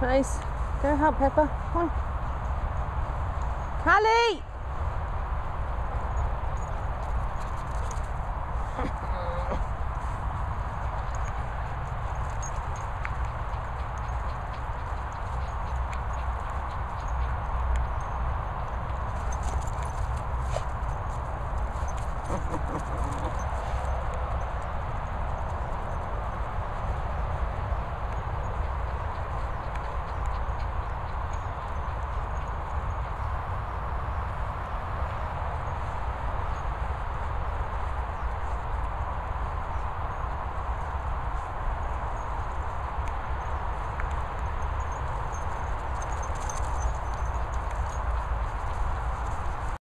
Nice. Go help Pepper. Come on. Callie!